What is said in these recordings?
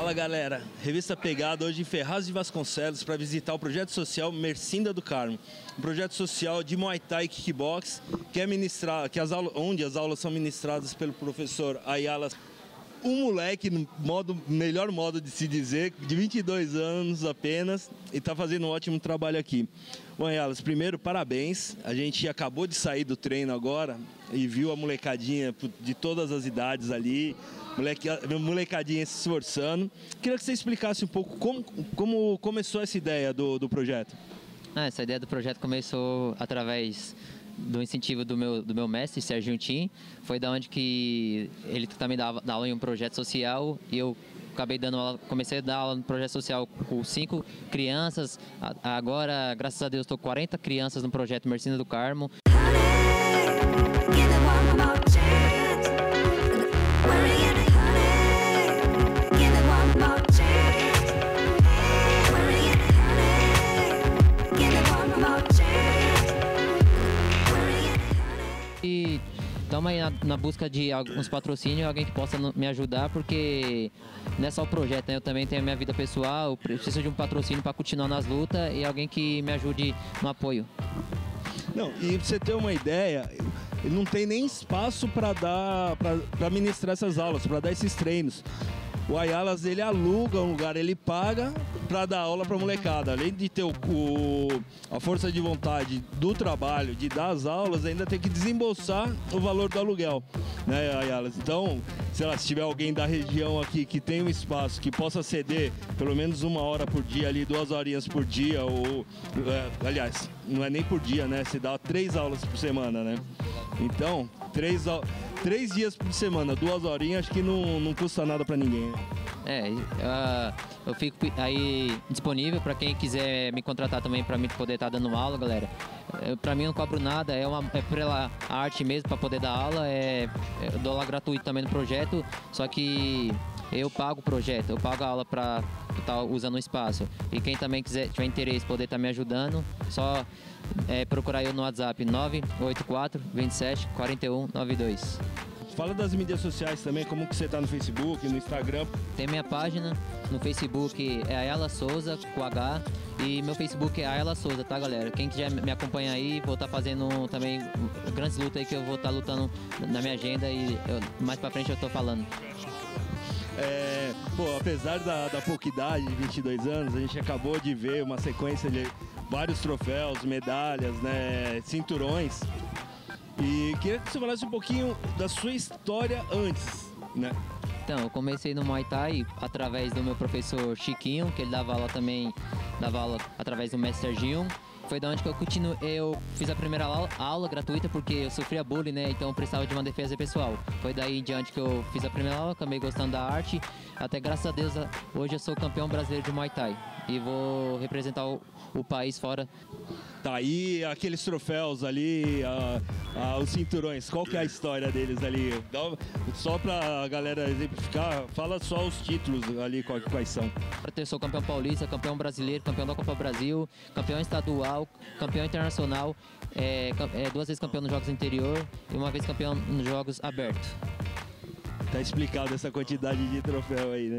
Fala galera, revista Pegada hoje em Ferraz de Vasconcelos para visitar o projeto social Mercinda do Carmo, um projeto social de Muay Thai e Kickbox que é ministrado, que as aulas, onde as aulas são ministradas pelo professor Ayala um moleque, no modo, melhor modo de se dizer, de 22 anos apenas, e está fazendo um ótimo trabalho aqui. Bom, Yalas, primeiro, parabéns. A gente acabou de sair do treino agora e viu a molecadinha de todas as idades ali, moleque, molecadinha se esforçando. Queria que você explicasse um pouco como, como começou essa ideia do, do projeto. Ah, essa ideia do projeto começou através do incentivo do meu, do meu mestre, Sérgio Tim, foi da onde que ele também dava, dava aula em um projeto social e eu acabei dando aula, comecei a dar aula no projeto social com cinco crianças. Agora, graças a Deus, estou com 40 crianças no projeto Mercina do Carmo. Aí na, na, busca de alguns patrocínios, alguém que possa me ajudar, porque não é só o projeto, né? Eu também tenho a minha vida pessoal, preciso de um patrocínio para continuar nas lutas e alguém que me ajude no apoio. Não, e pra você ter uma ideia, não tem nem espaço para dar, para ministrar essas aulas, para dar esses treinos. O Ayalas ele aluga um lugar, ele paga para dar aula para molecada. Além de ter o, o, a força de vontade do trabalho, de dar as aulas, ainda tem que desembolsar o valor do aluguel, né, Ayalas? Então, sei lá, se tiver alguém da região aqui que tem um espaço que possa ceder pelo menos uma hora por dia ali, duas horinhas por dia, ou é, aliás, não é nem por dia, né? Se dá três aulas por semana, né? Então, três três dias por semana, duas horinhas, acho que não, não custa nada para ninguém. É, uh, eu fico aí disponível para quem quiser me contratar também para mim poder estar tá dando aula, galera. Para mim eu não cobro nada, é, uma, é pela arte mesmo para poder dar aula, é, eu dou aula gratuito também no projeto, só que eu pago o projeto, eu pago a aula para estar tá usando o espaço. E quem também quiser tiver interesse poder estar tá me ajudando, só é, procurar eu no WhatsApp 984 27 41 92. Fala das mídias sociais também, como que você está no Facebook, no Instagram. Tem minha página no Facebook é Ayala Souza com H e meu Facebook é Ayala Souza, tá galera? Quem quiser me acompanhar aí, vou estar tá fazendo também grandes lutas aí que eu vou estar tá lutando na minha agenda e eu, mais pra frente eu tô falando. É, pô, apesar da, da pouca idade, de 22 anos, a gente acabou de ver uma sequência de vários troféus, medalhas, né, cinturões. E queria que você falasse um pouquinho da sua história antes, né? Então, eu comecei no Muay Thai através do meu professor Chiquinho, que ele dava aula também, dava aula através do mestre Serginho. Foi da onde que eu continuo, eu fiz a primeira aula, aula, gratuita porque eu sofria bullying, né? Então eu precisava de uma defesa pessoal. Foi daí em diante que eu fiz a primeira aula, acabei gostando da arte. Até graças a Deus, hoje eu sou campeão brasileiro de Muay Thai e vou representar o, o país fora. Tá aí aqueles troféus ali, a, a, os cinturões, qual que é a história deles ali? Dá, só pra galera exemplificar, fala só os títulos ali, quais, quais são. Eu sou campeão paulista, campeão brasileiro, campeão da Copa Brasil, campeão estadual, campeão internacional, é, é, duas vezes campeão nos Jogos Interior e uma vez campeão nos Jogos Abertos. Tá explicado essa quantidade de troféu aí, né?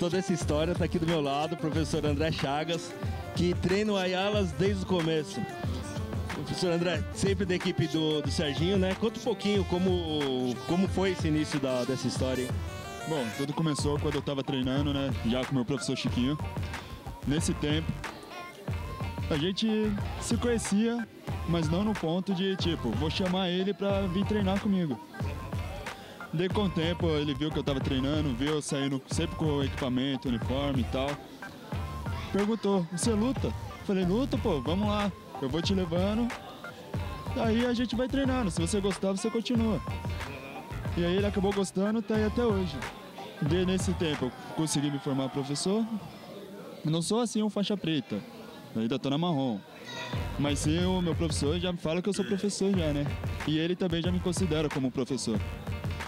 Toda essa história está aqui do meu lado, o professor André Chagas, que treina o Ayalas desde o começo. Professor André, sempre da equipe do, do Serginho, né? Conta um pouquinho como, como foi esse início da, dessa história. Bom, tudo começou quando eu tava treinando, né? Já com meu professor Chiquinho. Nesse tempo, a gente se conhecia, mas não no ponto de, tipo, vou chamar ele pra vir treinar comigo. Daí com o tempo ele viu que eu tava treinando, viu eu saindo sempre com equipamento, uniforme e tal. Perguntou, você luta? Falei, luta, pô, vamos lá. Eu vou te levando. Aí a gente vai treinando. Se você gostar, você continua. E aí ele acabou gostando, tá aí até hoje. Daí nesse tempo eu consegui me formar professor. Não sou assim um faixa preta. Ainda tô na marrom. Mas sim, o meu professor já me fala que eu sou professor já, né? E ele também já me considera como professor.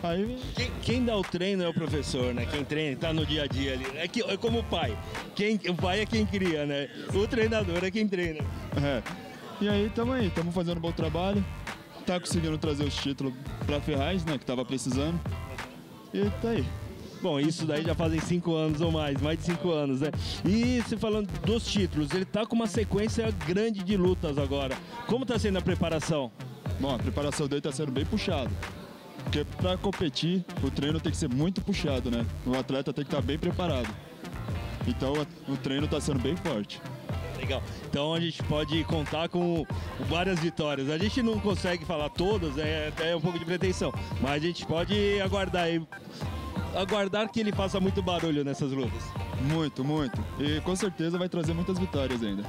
Aí Quem, quem dá o treino é o professor, né? Quem treina, tá no dia a dia ali. É, que, é como o pai. Quem, o pai é quem cria, né? O treinador é quem treina. É. E aí, tamo aí, tamo fazendo um bom trabalho. Tá conseguindo trazer os títulos pra Ferraz, né? Que tava precisando. E tá aí. Bom, isso daí já fazem cinco anos ou mais, mais de cinco anos, né? E se falando dos títulos, ele tá com uma sequência grande de lutas agora. Como tá sendo a preparação? Bom, a preparação dele tá sendo bem puxado. Porque pra competir, o treino tem que ser muito puxado, né? O atleta tem que estar bem preparado. Então o treino tá sendo bem forte. Legal. Então a gente pode contar com várias vitórias. A gente não consegue falar todas, é até um pouco de pretensão. Mas a gente pode aguardar aí. Aguardar que ele faça muito barulho nessas lutas. Muito, muito. E com certeza vai trazer muitas vitórias ainda.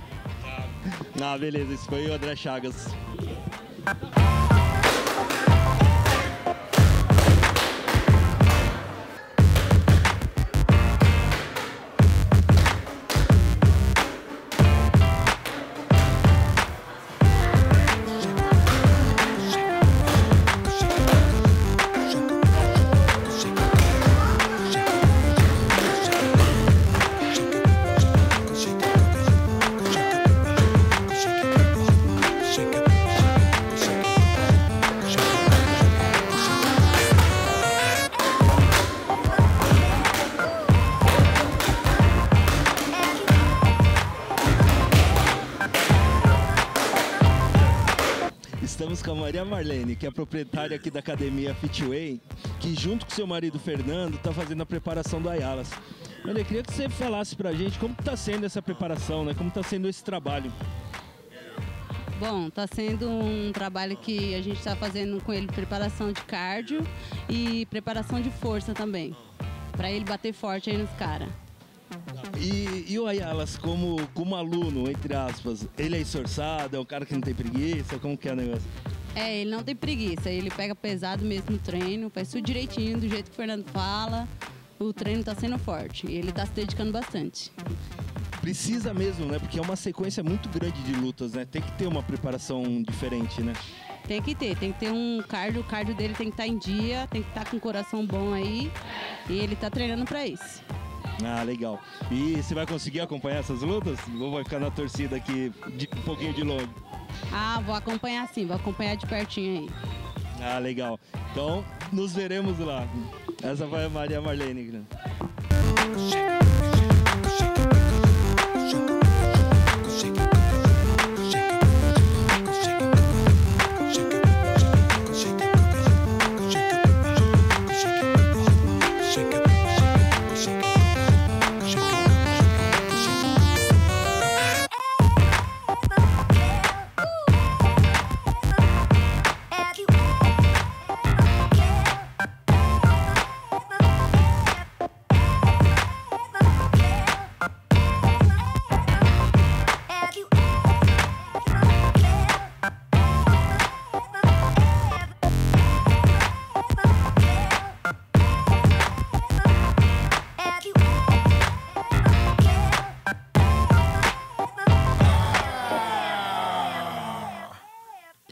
Ah, beleza. Esse foi o André Chagas. Estamos com a Maria Marlene, que é proprietária aqui da academia Fitway, que junto com seu marido Fernando está fazendo a preparação do Ayalas. Olha, eu queria que você falasse pra gente como está sendo essa preparação, né? Como está sendo esse trabalho. Bom, está sendo um trabalho que a gente está fazendo com ele preparação de cardio e preparação de força também, para ele bater forte aí nos caras. E, e o Ayalas, como, como aluno, entre aspas, ele é esforçado, é um cara que não tem preguiça, como que é o negócio? É, ele não tem preguiça, ele pega pesado mesmo no treino, faz tudo direitinho, do jeito que o Fernando fala. O treino está sendo forte e ele está se dedicando bastante. Precisa mesmo, né? Porque é uma sequência muito grande de lutas, né? Tem que ter uma preparação diferente, né? Tem que ter, tem que ter um cardio, o cardio dele tem que estar em dia, tem que estar com o coração bom aí e ele está treinando para isso. Ah, legal. E você vai conseguir acompanhar essas lutas? Ou vai ficar na torcida aqui de, um pouquinho de longe? Ah, vou acompanhar sim, vou acompanhar de pertinho aí. Ah, legal. Então, nos veremos lá. Essa foi a Maria Marlene. né?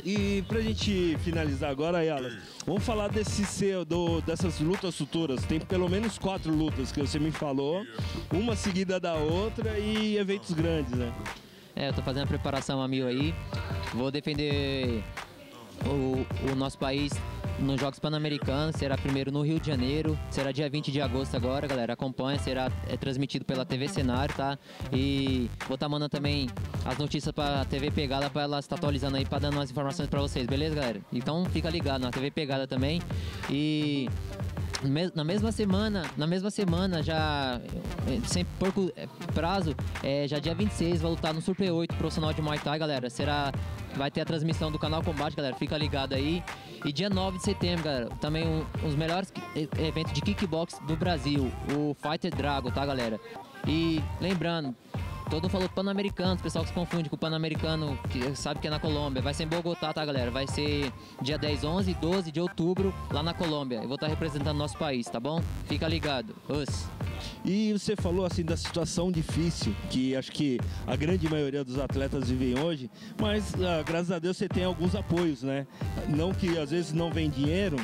E pra gente finalizar agora, Yalas, vamos falar desse seu, do, dessas lutas futuras. Tem pelo menos quatro lutas que você me falou, uma seguida da outra e eventos grandes, né? É, eu tô fazendo a preparação a mil aí. Vou defender o, o nosso país nos Jogos Pan-Americanos. Será primeiro no Rio de Janeiro. Será dia 20 de agosto agora, galera. Acompanha, será é, transmitido pela TV Cenário, tá? E vou estar mandando também as notícias pra TV Pegada pra ela estar atualizando aí, pra dando as informações pra vocês, beleza, galera? Então fica ligado na TV Pegada também. E Na mesma semana, na mesma semana, já sem eh, prazo, é, já dia 26, vai lutar no Super 8 profissional de Muay Thai, galera. Será, vai ter a transmissão do canal Combate, galera. Fica ligado aí. E dia 9 de setembro, galera, também um, um dos melhores eventos de kickbox do Brasil, o Fighter Drago, tá, galera? E lembrando, Todo mundo falou Pan-Americano, o pessoal que se confunde com o Pan-Americano, que sabe que é na Colômbia. Vai ser em Bogotá, tá, galera? Vai ser dia 10, 11 e 12 de outubro, lá na Colômbia. Eu vou estar representando nosso país, tá bom? Fica ligado. Us. E você falou assim da situação difícil que acho que a grande maioria dos atletas vivem hoje, mas ah, graças a Deus você tem alguns apoios, né? Não que às vezes não vem dinheiro,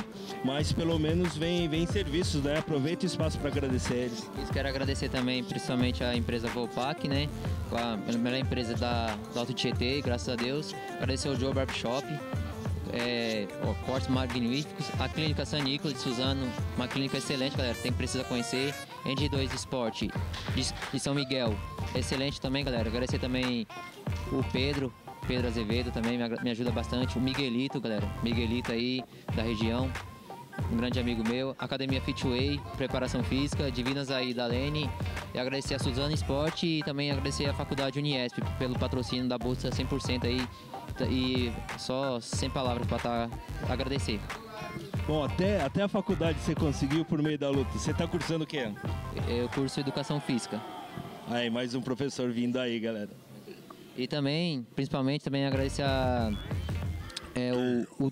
mas pelo menos vem, vem serviços, né? Aproveita o espaço para agradecer eles. Isso quero agradecer também, principalmente a empresa Volpac, né? Com a melhor empresa da, do Alto Tietê, graças a Deus. Agradecer ao Joe Barbershop, é, ó, cortes magníficos. A clínica San Nicolas de Suzano, uma clínica excelente, galera. Tem que precisa conhecer. NG2 Sport de, São Miguel, excelente também, galera. Agradecer também o Pedro, Pedro Azevedo também me, me ajuda bastante. O Miguelito, galera. Miguelito aí da região um grande amigo meu, Academia Fitway, Preparação Física, Divinas aí da Lene, e agradecer a Suzana Esporte e também agradecer a Faculdade Uniesp pelo patrocínio da bolsa 100% aí, e só sem palavras para tá, agradecer. Bom, até, até a faculdade você conseguiu por meio da luta. Você tá cursando o quê? Eu curso Educação Física. Aí, mais um professor vindo aí, galera. E também, principalmente, também agradecer a, é, o,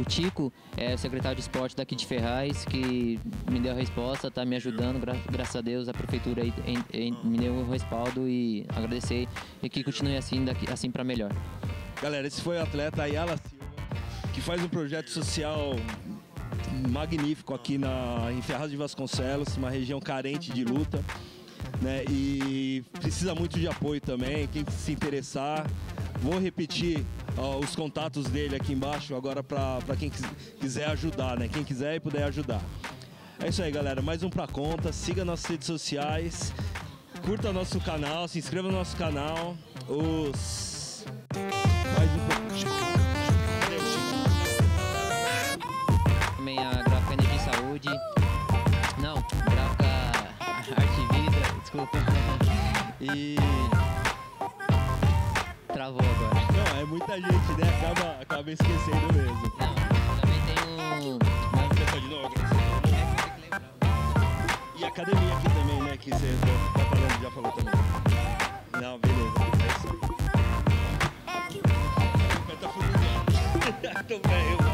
o, Tico, é, o secretário de esporte daqui de Ferraz, que me deu a resposta, tá me ajudando, gra- graças a Deus, a prefeitura em- em- me deu o respaldo e agradecer e que continue assim, daqui, assim para melhor. Galera, esse foi o atleta Ayala Silva, que faz um projeto social magnífico aqui na, em Ferraz de Vasconcelos, uma região carente de luta. Né? E precisa muito de apoio também. Quem se interessar, vou repetir os contatos dele aqui embaixo agora para quem quis- quiser ajudar, né? Quem quiser e puder ajudar. É isso aí, galera. Mais um pra conta. Siga nossas redes sociais. Curta nosso canal, se inscreva no nosso canal. Os. Mais um? Também a Gráfica Energia e Saúde. Não, Gráfica Arte e Vida, desculpa. E. Travou é muita gente, né? Acaba, acaba esquecendo mesmo. Não, também tem um. Vamos começar de novo, agradecer. E a academia aqui também, né? Que você tá falando, já falou também. Não, beleza. É isso aí. Tá fudendo. Tô bem.